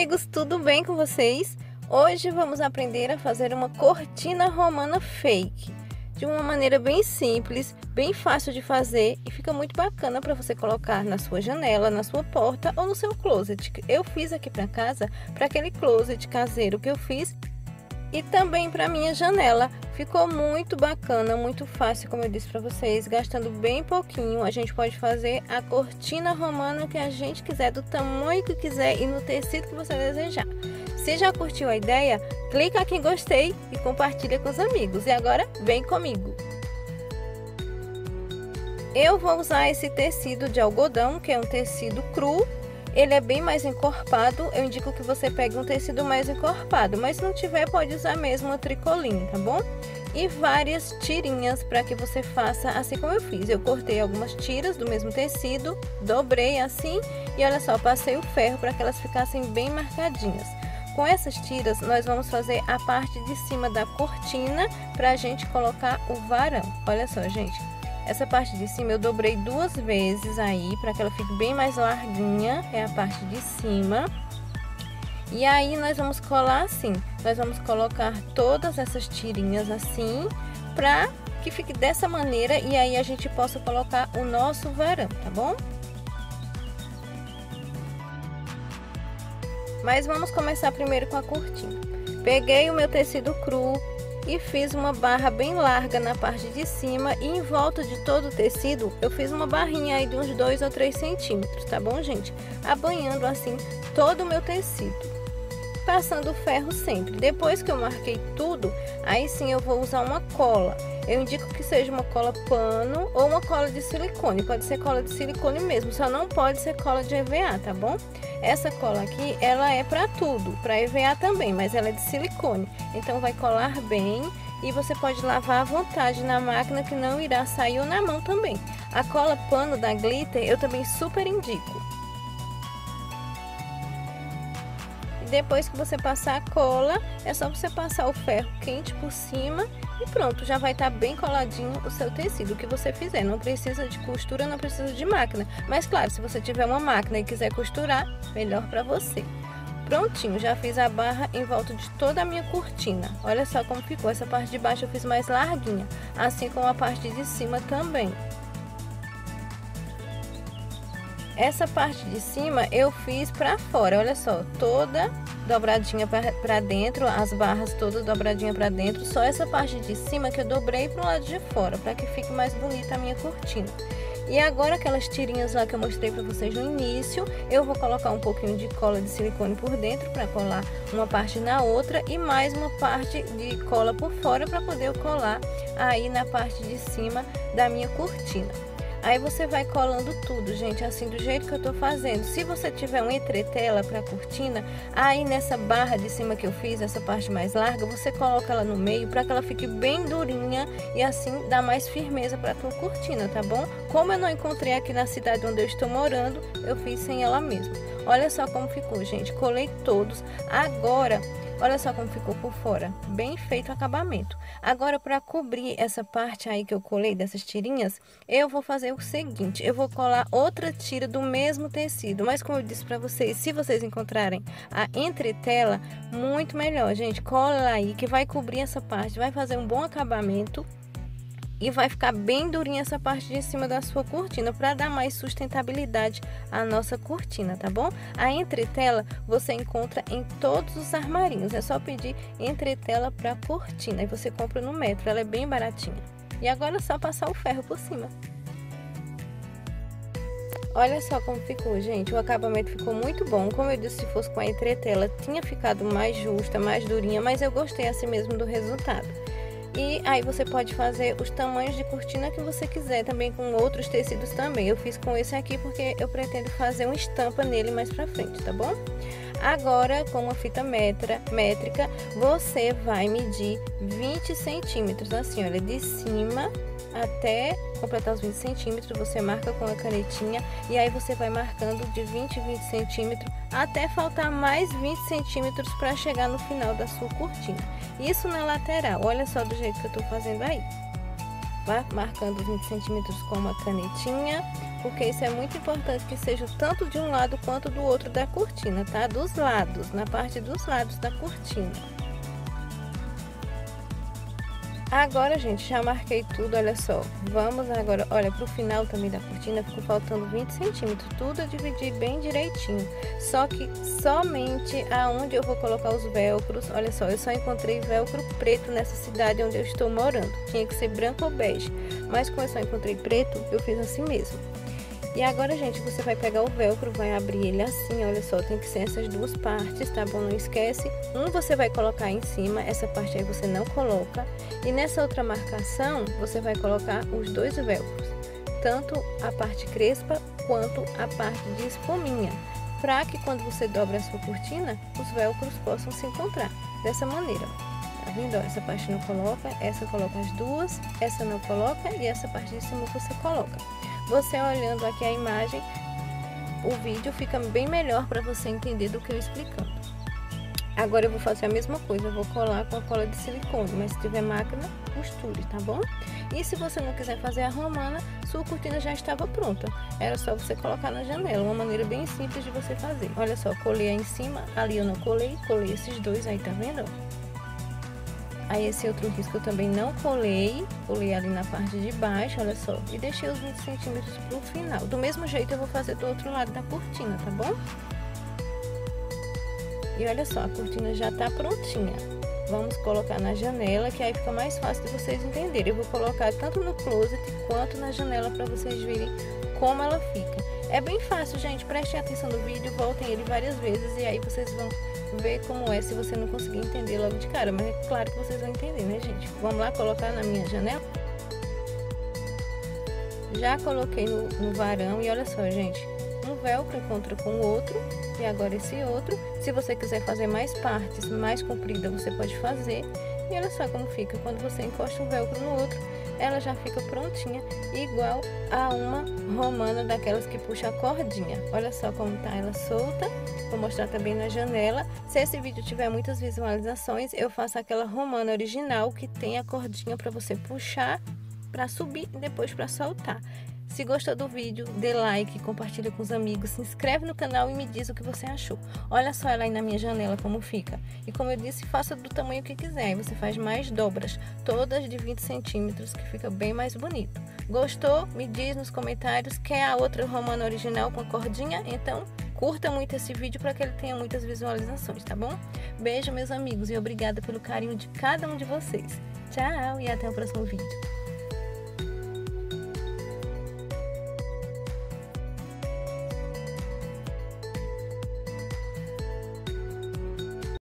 amigos, tudo bem com vocês? Hoje vamos aprender a fazer uma cortina romana fake de uma maneira bem simples, bem fácil de fazer e fica muito bacana para você colocar na sua janela, na sua porta ou no seu closet. Eu fiz aqui para casa, para aquele closet caseiro que eu fiz e também para minha janela. Ficou muito bacana, muito fácil, como eu disse para vocês, gastando bem pouquinho. A gente pode fazer a cortina romana que a gente quiser, do tamanho que quiser e no tecido que você desejar. Se já curtiu a ideia, clica aqui em gostei e compartilha com os amigos. E agora, vem comigo! Eu vou usar esse tecido de algodão, que é um tecido cru, ele é bem mais encorpado, eu indico que você pegue um tecido mais encorpado, mas se não tiver pode usar mesmo o tricoline, tá bom? E várias tirinhas para que você faça assim como eu fiz. Eu cortei algumas tiras do mesmo tecido, dobrei assim e olha só, passei o ferro para que elas ficassem bem marcadinhas. Com essas tiras, nós vamos fazer a parte de cima da cortina para a gente colocar o varão. Olha só, gente. Essa parte de cima eu dobrei duas vezes aí, para que ela fique bem mais larguinha, é a parte de cima. E aí nós vamos colar assim, nós vamos colocar todas essas tirinhas assim, pra que fique dessa maneira e aí a gente possa colocar o nosso varão, tá bom? Mas vamos começar primeiro com a cortina. Peguei o meu tecido cru, e fiz uma barra bem larga na parte de cima e em volta de todo o tecido eu fiz uma barrinha aí de uns 2 ou 3 centímetros, tá bom gente? Abanhando assim todo o meu tecido, passando o ferro sempre. Depois que eu marquei tudo, aí sim eu vou usar uma cola. Eu indico que seja uma cola pano ou uma cola de silicone, pode ser cola de silicone mesmo, só não pode ser cola de EVA, tá bom? Essa cola aqui, ela é para tudo, para EVA também, mas ela é de silicone. Então vai colar bem e você pode lavar à vontade na máquina que não irá sair ou na mão também. A cola pano da Glitter eu também super indico. Depois que você passar a cola, é só você passar o ferro quente por cima e pronto, já vai estar tá bem coladinho o seu tecido, o que você fizer. Não precisa de costura, não precisa de máquina. Mas claro, se você tiver uma máquina e quiser costurar, melhor para você. Prontinho, já fiz a barra em volta de toda a minha cortina. Olha só como ficou. Essa parte de baixo eu fiz mais larguinha, assim como a parte de cima também. Essa parte de cima eu fiz para fora, olha só, toda dobradinha para dentro, as barras todas dobradinha para dentro, só essa parte de cima que eu dobrei para o lado de fora, para que fique mais bonita a minha cortina. E agora aquelas tirinhas lá que eu mostrei para vocês no início, eu vou colocar um pouquinho de cola de silicone por dentro para colar uma parte na outra e mais uma parte de cola por fora para poder colar aí na parte de cima da minha cortina. Aí você vai colando tudo, gente, assim do jeito que eu tô fazendo. Se você tiver um entretela para cortina, aí nessa barra de cima que eu fiz, essa parte mais larga, você coloca ela no meio para que ela fique bem durinha e assim dá mais firmeza para tua cortina, tá bom? Como eu não encontrei aqui na cidade onde eu estou morando, eu fiz sem ela mesma. Olha só como ficou, gente. Colei todos. Agora Olha só como ficou por fora, bem feito o acabamento. Agora, para cobrir essa parte aí que eu colei dessas tirinhas, eu vou fazer o seguinte, eu vou colar outra tira do mesmo tecido, mas como eu disse para vocês, se vocês encontrarem a entretela, muito melhor, gente, cola aí que vai cobrir essa parte, vai fazer um bom acabamento e vai ficar bem durinha essa parte de cima da sua cortina para dar mais sustentabilidade à nossa cortina, tá bom? A entretela você encontra em todos os armarinhos, é só pedir entretela para cortina e você compra no metro, ela é bem baratinha. E agora é só passar o ferro por cima. Olha só como ficou, gente. O acabamento ficou muito bom. Como eu disse, se fosse com a entretela, tinha ficado mais justa, mais durinha, mas eu gostei assim mesmo do resultado. E aí você pode fazer os tamanhos de cortina que você quiser, também com outros tecidos também. Eu fiz com esse aqui porque eu pretendo fazer uma estampa nele mais pra frente, tá bom? Agora, com uma fita metra, métrica, você vai medir 20 centímetros, assim, olha, de cima até completar os 20 centímetros, você marca com a canetinha e aí você vai marcando de 20 em 20 centímetros até faltar mais 20 centímetros para chegar no final da sua cortina. Isso na lateral, olha só do jeito que eu estou fazendo aí. Vai marcando 20 centímetros com uma canetinha, porque isso é muito importante que seja tanto de um lado quanto do outro da cortina, tá? Dos lados, na parte dos lados da cortina. Agora, gente, já marquei tudo, olha só. Vamos agora, olha, pro final também da cortina ficou faltando 20 centímetros. Tudo eu dividi bem direitinho. Só que somente aonde eu vou colocar os velcros, olha só, eu só encontrei velcro preto nessa cidade onde eu estou morando. Tinha que ser branco ou bege. Mas como eu só encontrei preto, eu fiz assim mesmo. E agora, gente, você vai pegar o velcro, vai abrir ele assim, olha só, tem que ser essas duas partes, tá bom? Não esquece. Um você vai colocar em cima, essa parte aí você não coloca. E nessa outra marcação, você vai colocar os dois velcros, tanto a parte crespa quanto a parte de espuminha, para que quando você dobra a sua cortina, os velcros possam se encontrar dessa maneira. Tá vendo? essa parte não coloca, essa coloca as duas, essa não coloca e essa parte de cima você coloca. Você olhando aqui a imagem, o vídeo fica bem melhor para você entender do que eu explicando. Agora eu vou fazer a mesma coisa, eu vou colar com a cola de silicone, mas se tiver máquina, costure, tá bom? E se você não quiser fazer a romana, sua cortina já estava pronta. Era só você colocar na janela, uma maneira bem simples de você fazer. Olha só, colei aí em cima, ali eu não colei, colei esses dois aí, tá vendo? Aí esse outro risco eu também não colei, colei ali na parte de baixo, olha só, e deixei os 20 centímetros pro final. Do mesmo jeito eu vou fazer do outro lado da cortina, tá bom? E olha só, a cortina já tá prontinha. Vamos colocar na janela, que aí fica mais fácil de vocês entenderem. Eu vou colocar tanto no closet quanto na janela para vocês verem como ela fica. É bem fácil, gente. Prestem atenção no vídeo, voltem ele várias vezes e aí vocês vão ver como é se você não conseguir entender logo de cara. Mas é claro que vocês vão entender, né, gente? Vamos lá colocar na minha janela? Já coloquei no, no varão e olha só, gente. Um velcro encontra com o outro e agora esse outro. Se você quiser fazer mais partes, mais comprida, você pode fazer. E olha só como fica. Quando você encosta um velcro no outro, ela já fica prontinha, igual a uma romana daquelas que puxa a cordinha. Olha só como tá ela solta. Vou mostrar também na janela. Se esse vídeo tiver muitas visualizações, eu faço aquela romana original que tem a cordinha para você puxar para subir e depois para soltar. Se gostou do vídeo, dê like, compartilha com os amigos, se inscreve no canal e me diz o que você achou. Olha só ela aí na minha janela como fica. E como eu disse, faça do tamanho que quiser. Você faz mais dobras, todas de 20 centímetros, que fica bem mais bonito. Gostou? Me diz nos comentários. Quer a outra romana original com a cordinha? Então curta muito esse vídeo para que ele tenha muitas visualizações, tá bom? Beijo, meus amigos, e obrigada pelo carinho de cada um de vocês. Tchau e até o próximo vídeo.